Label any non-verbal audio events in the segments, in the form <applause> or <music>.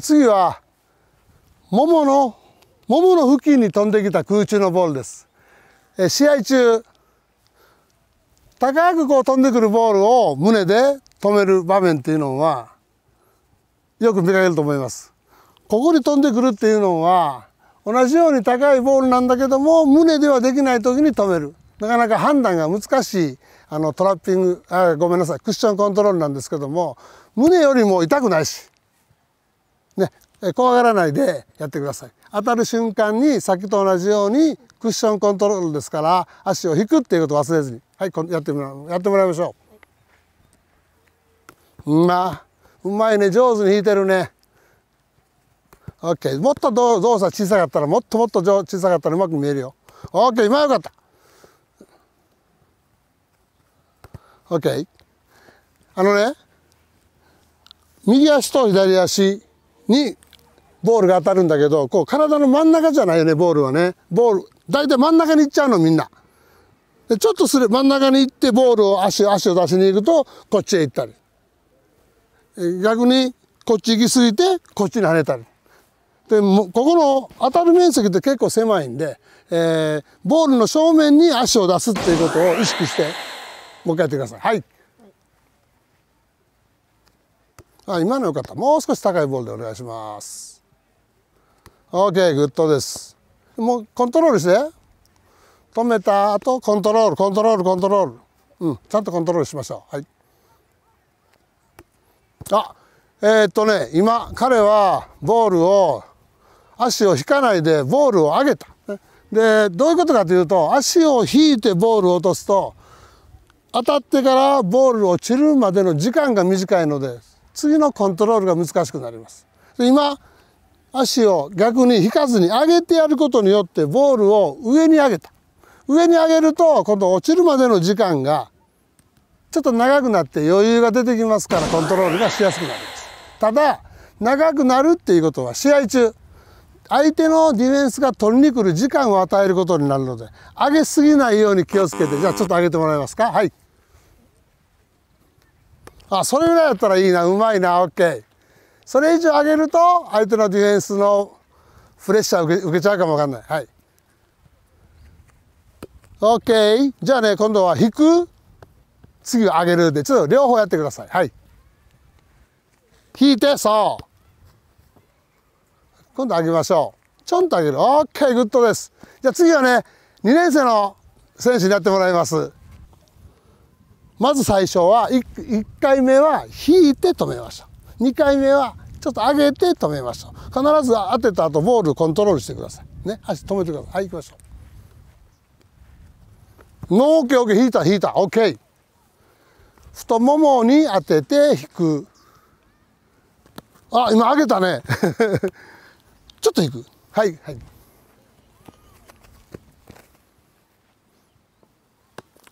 次はもものももの付近に飛んできた空中のボールです。試合中高くこう飛んでくるボールを胸で止める場面っていうのはよく見かけると思います。ここに飛んでくるっていうのは同じように高いボールなんだけども胸ではできない時に止める。なかなか判断が難しいあのトラッピングあごめんなさいクッションコントロールなんですけども胸よりも痛くないしね怖がらないでやってください。当たる瞬間にさっきと同じようにクッションコントロールですから足を引くっていうことを忘れずに。はいやってもらうやってもらいましょう。うまうまいね。上手に引いてるね。OK もっと動作小さかったらもっともっと小さかったらうまく見えるよ。OK 今よかった。OK あのね右足と左足にボールが当たるんだけどこう体の真ん中じゃないよねボールはね。ボール大体真ん中に行っちゃうのみんな。でちょっとすれ真ん中に行ってボールを足足を出しに行くとこっちへ行ったり。逆にこっち行き過ぎてこっちに跳ねたり。でもここの当たる面積って結構狭いんで、えー、ボールの正面に足を出すっていうことを意識してもう一回やってください。はい。あ今のよかった。もう少し高いボールでお願いします。OK グッドです。もうコントロールして。止めた後コントロールコントロールコントロール。うんちゃんとコントロールしましょう。はい。あえー、っとね今彼はボールを足を引かないでボールを上げた。でどういうことかというと足を引いてボールを落とすと当たってからボール落ちるまでの時間が短いので次のコントロールが難しくなります。今足を逆に引かずに上げてやることによってボールを上に上げた。上に上げると今度落ちるまでの時間がちょっと長くなって余裕が出てきますからコントロールがしやすくなります。ただ長くなるっていうことは試合中相手のディフェンスが取りに来る時間を与えることになるので上げすぎないように気をつけてじゃあちょっと上げてもらえますか？はい。あそれぐらいだったらいいな。うまいな。OK それ以上上げると相手のディフェンスのプレッシャー受け受けちゃうかもわかんない。はい。OK じゃあね今度は引く。次は上げるで。ちょっと両方やってください。はい。引いてそう。今度上げましょう。ちょんと上げる。OK グッドです。じゃあ次はね2年生の選手にやってもらいます。まず最初は 1, 1回目は引いて止めましょう2回目はちょっと上げて止めましょう必ず当てた後ボールコントロールしてください。ね足止めてください。はい行きましょう。オーケーオッケー引いた。引いた OK 太ももに当てて引く。あ今上げたね。<laughs> ちょっと引く。はいはい。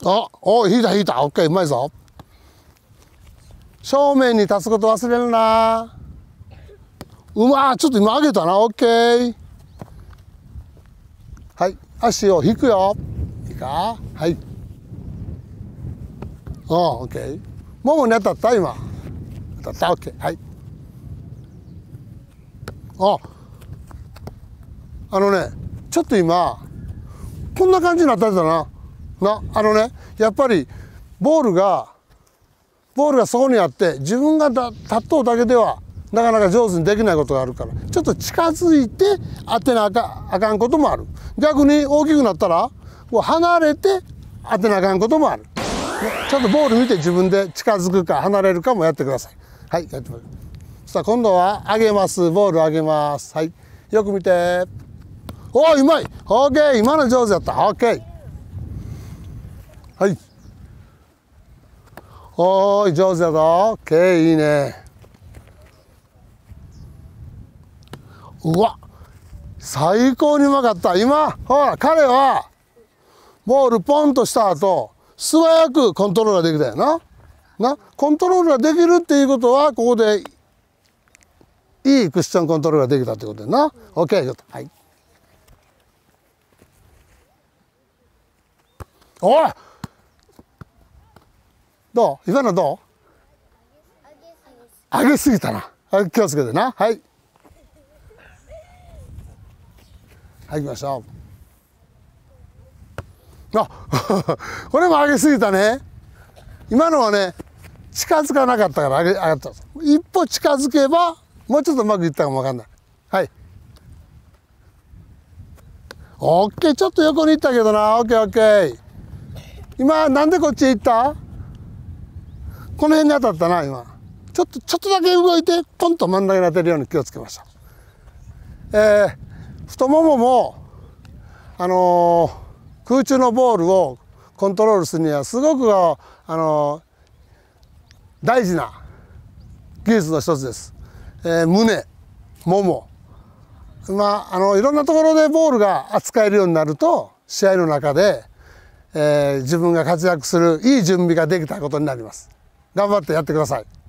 あお引いた引いた。オッケーうまいぞ。正面に立つこと忘れるな。うまちょっと今上げたな。オッケー。はい足を引くよ。いいか？はい。あオッケー。ももに当たった？今。当たった？オッケー。はい。ああのねちょっと今こんな感じになったんだな。なあのねやっぱりボールがボールがそこにあって自分が立っとうだけではなかなか上手にできないことがあるからちょっと近づいて当てなあかあかんこともある。逆に大きくなったらこう離れて当てなあかんこともある、ちょっとボール見て自分で近づくか離れるかもやってください。はいやってみるそしたら今度は上げます。ボール上げます。はいよく見て。おおうまい。オーケー。今の上手やった。オーケー。はい。おーい上手だぞ。OK いいね。うわ。最高にうまかった。今ほら彼はボールポンとした後素早くコントロールができたよな。なコントロールができるっていうことはここでいいクッションコントロールができたってことだな。OK ちょっとはい。おいどう？今のどう？上げすぎたな。気をつけてな。はい。はい、行きましょう。あ <laughs> これも上げすぎたね。今のはね、近づかなかったから上げ上がった一歩近づけば、もうちょっとうまくいったかもわかんない。はい。オッケー、ちょっと横に行ったけどな。オッケーオッケー。今、なんでこっちへ行った？この辺に当たったな今。ちょっとちょっとだけ動いてポンと真ん中に当てるように気をつけました。えー、太もももあのー、空中のボールをコントロールするにはすごくあのー、大事な技術の一つです、えー、胸もも。まあ、あのいろんなところでボールが扱えるようになると試合の中で、えー、自分が活躍するいい準備ができたことになります。頑張ってやってください。